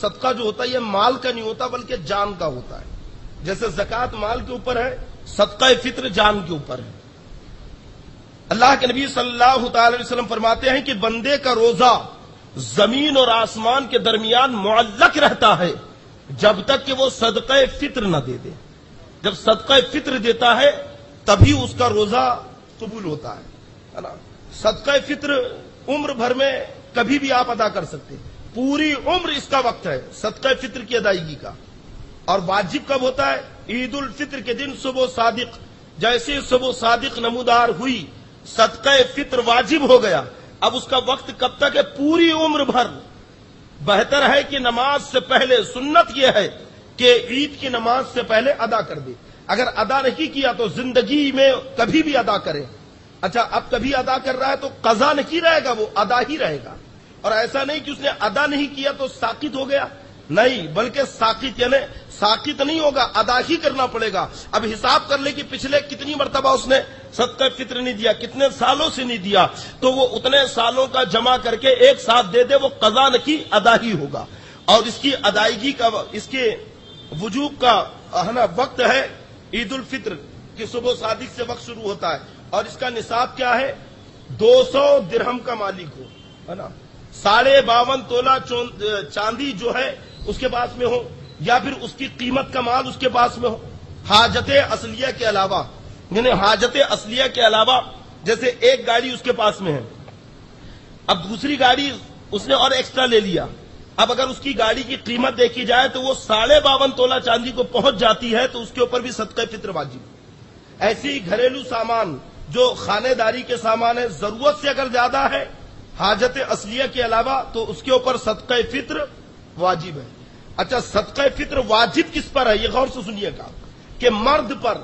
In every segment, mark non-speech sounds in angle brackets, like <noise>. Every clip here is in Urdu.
صدقہ جو ہوتا ہے یہ مال کا نہیں ہوتا بلکہ جان کا ہوتا ہے۔ جیسے زکات مال کے اوپر ہے، صدقہ فطر جان کے اوپر ہے۔ اللہ کے نبی صلی اللہ تعالی علیہ وسلم فرماتے ہیں کہ بندے کا روزہ زمین اور آسمان کے درمیان معلق رہتا ہے، جب تک کہ وہ صدقہ فطر نہ دے دے۔ جب صدقہ فطر دیتا ہے، تبھی اس کا روزہ قبول ہوتا ہے۔ صدقہ فطر عمر بھر میں کبھی بھی آپ ادا کر سکتے ہیں۔ پوری عمر اس کا وقت ہے، صدقہ فطر کی ادائیگی کا۔ اور واجب کب ہوتا ہے؟ عید الفطر کے دن صبح صادق۔ جیسے صبح صادق نمودار ہوئی، صدقہ فطر واجب ہو گیا۔ اب اس کا وقت کب تک ہے؟ پوری عمر بھر۔ بہتر ہے کہ نماز سے پہلے، سنت یہ ہے کہ عید کی نماز سے پہلے ادا کر دے۔ اگر ادا نہیں کیا تو زندگی میں کبھی بھی ادا کرے۔ اچھا اب کبھی ادا کر رہا ہے تو قضا نہیں رہے گا، وہ ادا ہی رہے گا۔ اور ایسا نہیں کہ اس نے ادا نہیں کیا تو ساکت ہو گیا۔ نہیں، بلکہ ساکت یعنی ساکت نہیں ہوگا، ادا ہی کرنا پڑے گا۔ اب حساب کر لے کہ پچھلے کتنی مرتبہ اس نے صدقہ فطر نہیں دیا، کتنے سالوں سے نہیں دیا، تو وہ اتنے سالوں کا جمع کر کے ایک ساتھ دے دے، وہ قضا کی ادا ہی ہوگا۔ اور اس کی ادائیگی کا، اس کے وجوب کا وقت ہے عید الفطر کی صبح صادق سے وقت شروع ہوتا ہے۔ اور اس کا نصاب کیا ہے؟ دو سو درہم کا مالک ہو، ہے نا۔ ساڑھے باون تولا چاندی جو ہے، اس کے پاس میں ہو یا پھر اس کی قیمت کا مال اس کے پاس میں ہو حاجت اصلیہ کے علاوہ یعنی حاجت اصلیہ کے علاوہ، جیسے ایک گاڑی اس کے پاس میں ہے۔ اب دوسری گاڑی اس نے اور ایکسٹرا لے لیا۔ اب اگر اس کی گاڑی کی قیمت دیکھی جائے تو وہ ساڑھے باون تولا چاندی کو پہنچ جاتی ہے تو اس کے اوپر بھی صدقہ فطر واجب۔ ایسی گھریلو سامان جو خانے داری کے سامان ہے، ضرورت سے اگر زیادہ ہے حاجت اصلیہ کے علاوہ تو اس کے اوپر صدقہ فطر واجب ہے۔ اچھا صدقہ فطر واجب کس پر ہے؟ یہ غور سے سنیے گا کہ مرد پر،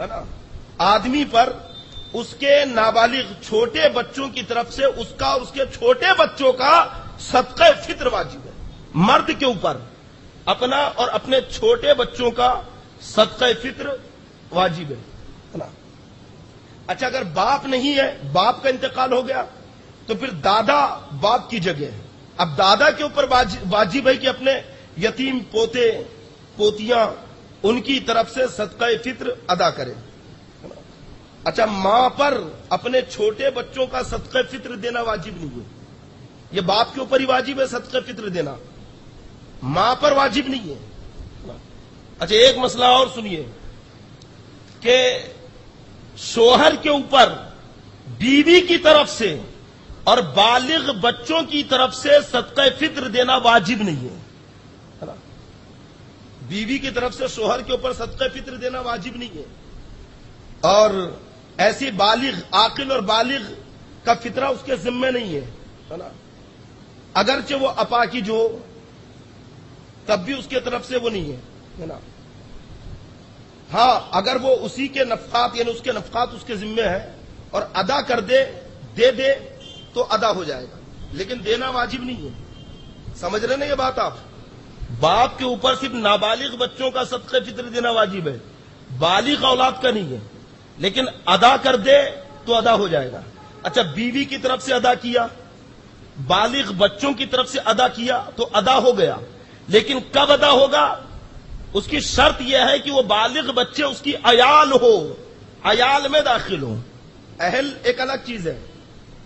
ہے نا؟ آدمی پر اس کے نابالغ چھوٹے بچوں کی طرف سے اس کا اس کے چھوٹے بچوں کا صدقہ فطر واجب ہے۔ مرد کے اوپر اپنا اور اپنے چھوٹے بچوں کا صدقہ فطر واجب ہے اچھا اگر باپ نہیں ہے، باپ کا انتقال ہو گیا تو پھر دادا باپ کی جگہ ہے۔ اب دادا کے اوپر واجب ہے کہ اپنے یتیم پوتے، پوتیاں ان کی طرف سے صدقہ فطر ادا کرے اچھا ماں پر اپنے چھوٹے بچوں کا صدقہ فطر دینا واجب نہیں ہے۔ یہ باپ کے اوپر ہی واجب ہے صدقہ فطر دینا۔ ماں پر واجب نہیں ہے۔ اچھا ایک مسئلہ اور سنیے کہ شوہر کے اوپر بیوی کی طرف سے اور بالغ بچوں کی طرف سے صدقہ فطر دینا واجب نہیں ہے۔ بیوی کی طرف سے شوہر کے اوپر صدقہ فطر دینا واجب نہیں ہے۔ اور ایسی بالغ، عاقل اور بالغ کا فطرہ اس کے ذمے نہیں ہے۔ اگرچہ وہ اپا کی جو، تب بھی اس کے طرف سے وہ نہیں ہے۔ نا ہاں اگر وہ اسی کے نفقات یعنی اس کے نفقات اس کے ذمے ہیں اور ادا کر دے دے دے تو ادا ہو جائے گا۔ لیکن دینا واجب نہیں ہے۔ سمجھ رہے نا یہ بات آپ؟ باپ کے اوپر صرف نابالغ بچوں کا صدقہ فطر دینا واجب ہے، بالغ اولاد کا نہیں ہے۔ لیکن ادا کر دے تو ادا ہو جائے گا۔ اچھا بیوی کی طرف سے ادا کیا، بالغ بچوں کی طرف سے ادا کیا تو ادا ہو گیا۔ لیکن کب ادا ہوگا؟ اس کی شرط یہ ہے کہ وہ بالغ بچے، اس کی عیال ہو، عیال میں داخل ہو۔ اہل ایک الگ چیز ہے۔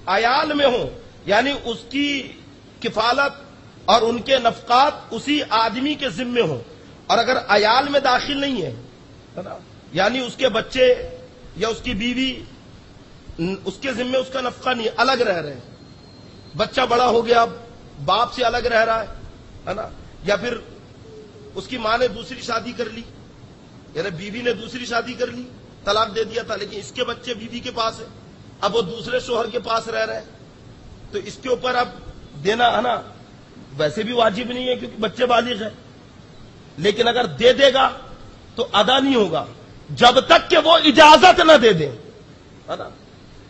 عیال میں ہوں یعنی اس کی کفالت اور ان کے نفقات اسی آدمی کے ذمے ہوں۔ اور اگر عیال میں داخل نہیں ہے یعنی اس کے بچے یا اس کی بیوی، اس کے ذمے اس کا نفقہ نہیں، الگ رہ رہے ہیں۔ بچہ بڑا ہو گیا اب باپ سے الگ رہ رہا ہے نا؟ یا پھر اس کی ماں نے دوسری شادی کر لی یعنی بیوی نے دوسری شادی کر لی، طلاق دے دیا تھا، لیکن اس کے بچے بیوی کے پاس ہے۔ اب وہ دوسرے شوہر کے پاس رہ رہے تو اس کے اوپر اب دینا ہے نا، ویسے بھی واجب نہیں ہے کیونکہ بچے بالغ ہیں۔ لیکن اگر دے دے گا تو ادا نہیں ہوگا۔ جب تک کہ وہ اجازت نہ دے دیں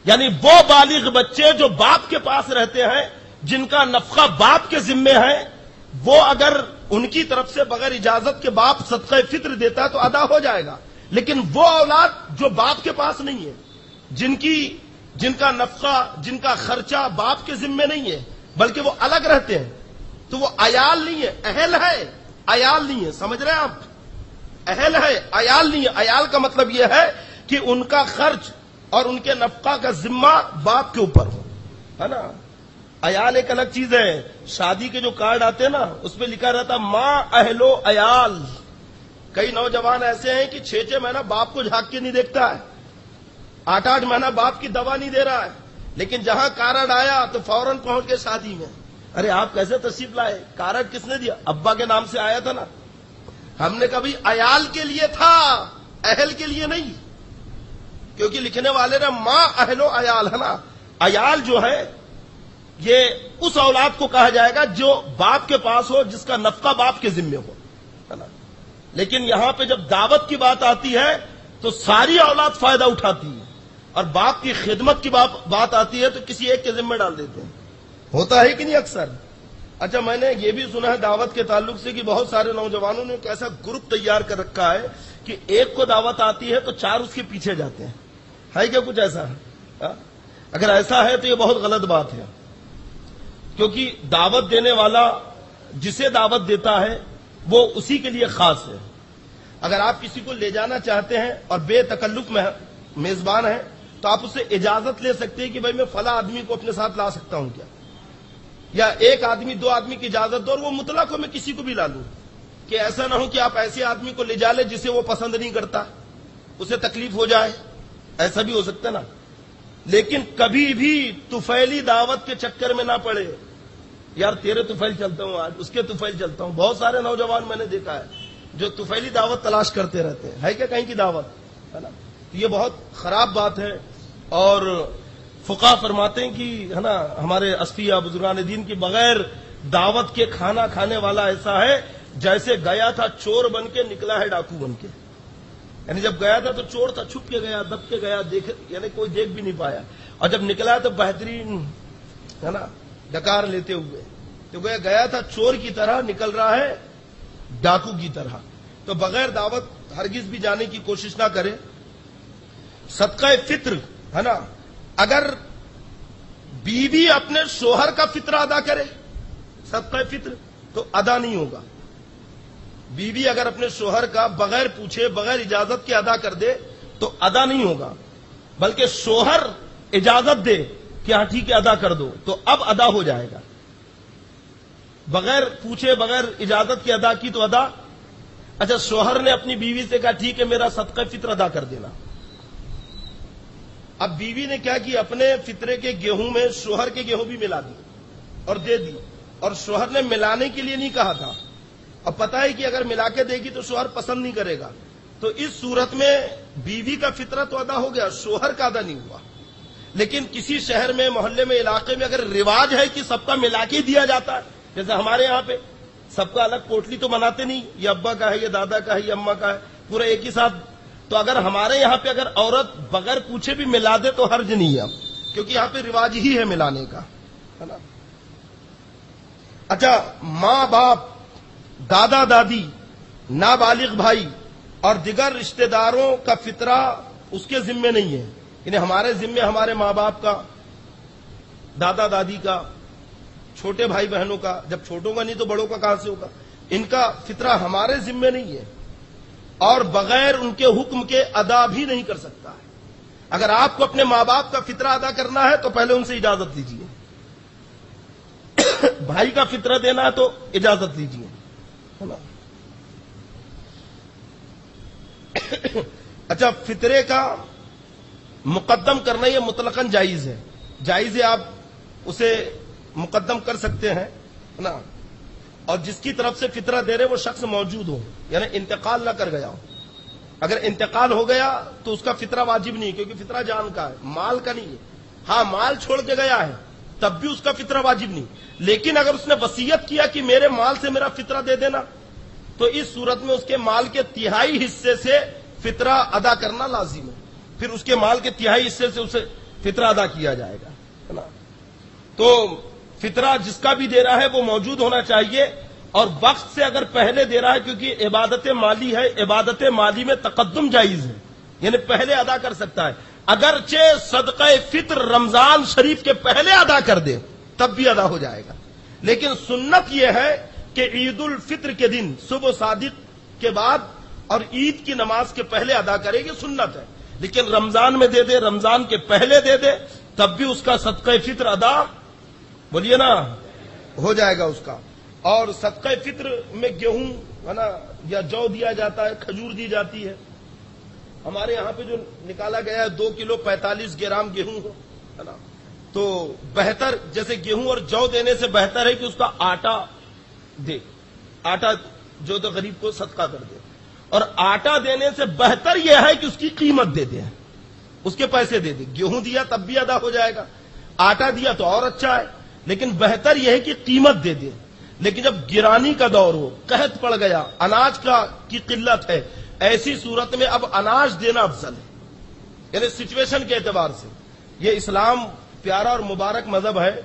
یعنی وہ بالغ بچے جو باپ کے پاس رہتے ہیں، جن کا نفقہ باپ کے ذمے ہے، وہ اگر ان کی طرف سے بغیر اجازت کے باپ صدقہ فطر دیتا ہے تو ادا ہو جائے گا۔ لیکن وہ اولاد جو باپ کے پاس نہیں ہے، جن کی جن کا نفقہ، جن کا خرچہ باپ کے ذمے نہیں ہے، بلکہ وہ الگ رہتے ہیں۔ تو وہ ایال نہیں ہے، اہل ہے ایال نہیں ہے، سمجھ رہے ہیں آپ؟ اہل ہے ایال نہیں ہے۔ ایال کا مطلب یہ ہے کہ ان کا خرچ اور ان کے نفقہ کا ذمہ باپ کے اوپر ہو۔ ہے نا؟ ایال ایک الگ چیز ہے۔ شادی کے جو کارڈ آتے ہیں نا، اس پہ لکھا رہتا ماں اہلو ایال کئی نوجوان ایسے ہیں کہ چھ چھ مہینہ باپ کو جھانک کے نہیں دیکھتا ہے۔ آٹھ آٹھ مہینہ باپ کی دوا نہیں دے رہا ہے۔ لیکن جہاں کارڈ آیا تو فوراً پہنچ کے شادی میں۔ ارے، آپ کیسے تشریف لائے؟ کارڈ کس نے دیا؟ ابا کے نام سے آیا تھا نا۔ ہم نے کبھی ایال کے لیے تھا، اہل کے لیے نہیں۔ کیونکہ لکھنے والے نے ماں، اہل و ایال ہے نا؟ ایال جو ہے یہ اس اولاد کو کہا جائے گا جو باپ کے پاس ہو، جس کا نفقہ باپ کے ذمے ہو، ہے نا؟ لیکن یہاں پہ جب دعوت کی بات آتی ہے تو ساری اولاد فائدہ اٹھاتی ہے۔ اور باپ کی خدمت کی بات آتی ہے تو کسی ایک کے ذمہ ڈال دیتے ہیں۔ ہوتا ہے کہ نہیں اکثر؟ اچھا میں نے یہ بھی سنا ہے دعوت کے تعلق سے کہ بہت سارے نوجوانوں نے ایک ایسا گروپ تیار کر رکھا ہے کہ ایک کو دعوت آتی ہے تو چار اس کے پیچھے جاتے ہیں۔ ہے کیا کچھ ایسا ہے؟ ہاں؟ اگر ایسا ہے تو یہ بہت غلط بات ہے۔ کیونکہ دعوت دینے والا جسے دعوت دیتا ہے وہ اسی کے لیے خاص ہے۔ اگر آپ کسی کو لے جانا چاہتے ہیں اور بے تکلف میں میزبان ہیں تو آپ اسے اجازت لے سکتے ہیں کہ بھائی میں فلاں آدمی کو اپنے ساتھ لا سکتا ہوں کیا؟ یا ایک آدمی، دو آدمی کی اجازت دو اور وہ مطلق ہو میں کسی کو بھی لا لوں؟ کہ ایسا نہ ہو کہ آپ ایسے آدمی کو لے جا لے جسے وہ پسند نہیں کرتا، اسے تکلیف ہو جائے۔ ایسا بھی ہو سکتا نا۔ لیکن کبھی بھی توفیلی دعوت کے چکر میں نہ پڑے۔ یار تیرے توفیل چلتا ہوں آج، اس کے توفیل چلتا ہوں۔ بہت سارے نوجوان میں نے دیکھا ہے جو توفیلی دعوت تلاش کرتے رہتے ہیں۔ ہے کیا کہیں کی دعوت؟ ہے نا؟ یہ بہت خراب بات ہے۔ اور فقا فرماتے ہیں کہ، ہے نا، ہمارے اسفیہ بزرگان دین کی بغیر دعوت کے کھانا کھانے والا ایسا ہے جیسے گیا تھا چور بن کے، نکلا ہے ڈاکو بن کے۔ یعنی جب گیا تھا تو چور تھا، چھپ کے گیا، دب کے گیا دیکھ یعنی کوئی دیکھ بھی نہیں پایا۔ اور جب نکلا تو بہترین، ہے نا، ڈکار لیتے ہوئے۔ تو گیا گیا تھا چور کی طرح، نکل رہا ہے ڈاکو کی طرح۔ تو بغیر دعوت ہرگز بھی جانے کی کوشش نہ کرے۔ صدقہ فطر ہے نا اگر بیوی اپنے شوہر کا فطر ادا کرے صدقہ فطر، تو ادا نہیں ہوگا۔ بیوی اگر اپنے شوہر کا بغیر پوچھے، بغیر اجازت کے ادا کر دے، تو ادا نہیں ہوگا۔ بلکہ شوہر اجازت دے کہ ہاں ٹھیک ہے، ادا کر دو، تو اب ادا ہو جائے گا۔ بغیر پوچھے، بغیر اجازت کی ادا کی تو ادا۔ اچھا شوہر نے اپنی بیوی سے کہا، ٹھیک ہے، میرا صدقہ فطر ادا کر دینا۔ اب بیوی نے کیا کی؟ اپنے فطرے کے گیہوں میں شوہر کے گیہوں بھی ملا دی اور دے دی۔ اور شوہر نے ملانے کے لیے نہیں کہا تھا۔ اب پتا ہے کہ اگر ملا کے دے گی تو شوہر پسند نہیں کرے گا۔ تو اس صورت میں بیوی کا فطرہ تو ادا ہو گیا شوہر کا ادا نہیں ہوا۔ لیکن کسی شہر میں، محلے میں، علاقے میں اگر رواج ہے کہ سب کا ملا کے دیا جاتا ہے، جیسے ہمارے یہاں پہ، سب کا الگ کوٹلی تو مناتے نہیں، یہ ابا کا ہے، یہ دادا کا ہے، یہ اما کا ہے، پورا ایک ہی ساتھ تو اگر ہمارے یہاں پہ اگر عورت بغیر پوچھے بھی ملا دے تو حرج نہیں ہے، کیونکہ یہاں پہ رواج ہی ہے ملانے کا اچھا ماں باپ، دادا دادی، نابالغ بھائی اور دیگر رشتہ داروں کا فطرہ اس کے ذمے نہیں ہے یعنی ہمارے ذمے ہمارے ماں باپ کا، دادا دادی کا، چھوٹے بھائی بہنوں کا، جب چھوٹوں کا نہیں تو بڑوں کا کہاں سے ہوگا؟ ان کا فطرہ ہمارے ذمے نہیں ہے۔ اور بغیر ان کے حکم کے ادا بھی نہیں کر سکتا ہے۔ اگر آپ کو اپنے ماں باپ کا فطرہ ادا کرنا ہے تو پہلے ان سے اجازت لیجیے <coughs> بھائی کا فطرہ دینا ہے تو اجازت لیجیے <coughs> اچھا فطرے کا مقدم کرنا یہ مطلقاً جائز ہے۔ جائز ہے آپ اسے مقدم کر سکتے ہیں نا؟ اور جس کی طرف سے فطرہ دے رہے وہ شخص موجود ہو یعنی انتقال نہ کر گیا ہو۔ اگر انتقال ہو گیا تو اس کا فطرہ واجب نہیں، کیونکہ فطرہ جان کا ہے، مال کا نہیں ہے۔ ہاں مال چھوڑ کے گیا ہے، تب بھی اس کا فطرہ واجب نہیں۔ لیکن اگر اس نے وسیعت کیا کہ میرے مال سے میرا فطرہ دے دینا، تو اس صورت میں اس کے مال کے تہائی حصے سے فطرہ ادا کرنا لازم ہے۔ پھر اس کے مال کے تہائی حصے سے اسے فطرہ ادا کیا جائے گا تو فطرہ جس کا بھی دے رہا ہے وہ موجود ہونا چاہیے اور وقت سے اگر پہلے دے رہا ہے کیونکہ عبادت مالی ہے، عبادت مالی میں تقدم جائز ہے یعنی پہلے ادا کر سکتا ہے۔ اگرچہ صدقہ فطر رمضان شریف کے پہلے ادا کر دے، تب بھی ادا ہو جائے گا۔ لیکن سنت یہ ہے کہ عید الفطر کے دن صبح صادق کے بعد اور عید کی نماز کے پہلے ادا کرے گی سنت ہے۔ لیکن رمضان میں دے دے، رمضان کے پہلے دے دے، تب بھی اس کا صدقہ فطر ادا بولیے نا۔ ہو جائے گا اس کا۔ اور صدقہ فطر میں گیہوں، ہے نا، یا جو دیا جاتا ہے، کھجور دی جاتی ہے۔ ہمارے یہاں پہ جو نکالا گیا ہے، دو کلو پینتالیس گرام گیہوں ہے نا۔ تو بہتر، جیسے گیہوں اور جو دینے سے بہتر ہے کہ اس کا آٹا دے۔ آٹا جو تو غریب کو صدقہ کر دے۔ اور آٹا دینے سے بہتر یہ ہے کہ اس کی قیمت دے دے۔ اس کے پیسے دے دے۔ گیہوں دیا تب بھی ادا ہو جائے گا۔ آٹا دیا تو اور اچھا ہے۔ لیکن بہتر یہ ہے کہ قیمت دے دے لیکن جب گرانی کا دور ہو، قحط پڑ گیا، اناج کا کی قلت ہے، ایسی صورت میں اب اناج دینا افضل ہے۔ یعنی سچویشن کے اعتبار سے۔ یہ اسلام پیارا اور مبارک مذہب ہے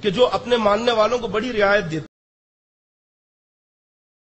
کہ جو اپنے ماننے والوں کو بڑی رعایت دیتا